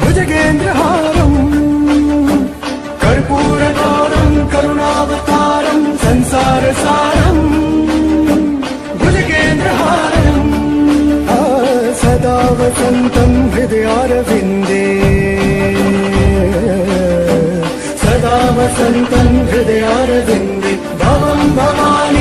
भुजकेन्द्रहार कर्पूरतारं करुणावतारं संसारसारम् भुजकेन्द्रहार सदा वसन्तं हृदयारविन्दे। सदा वसन्तं हृदयाारविन्दे। भवानि